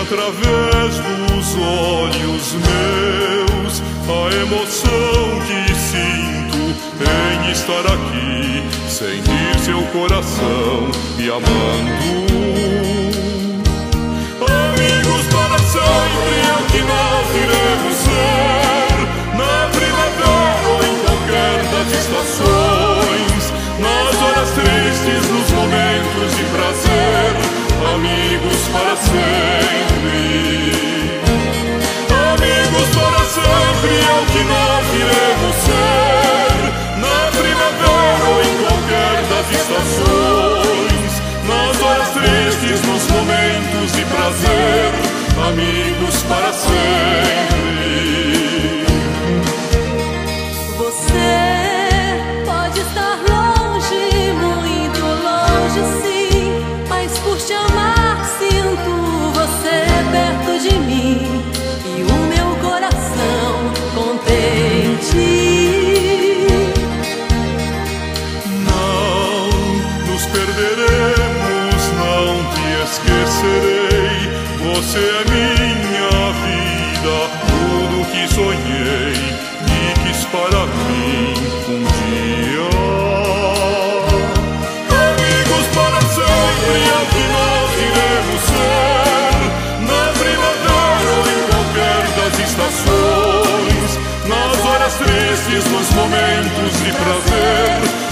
através dos olhos meus a emoção que sinto em estar aqui, sentir seu coração me amando. Para sempre. Amigos para sempre é o que nós iremos ser na primavera ou em qualquer das estações, nas horas tristes, nos momentos de prazer, amigos para sempre. Perderemos, não te esquecerei. Você é minha vida, tudo que sonhei e quis para mim um dia. Amigos para sempre é que nós iremos ser na primavera ou em qualquer das estações, nas horas tristes, nos momentos de prazer.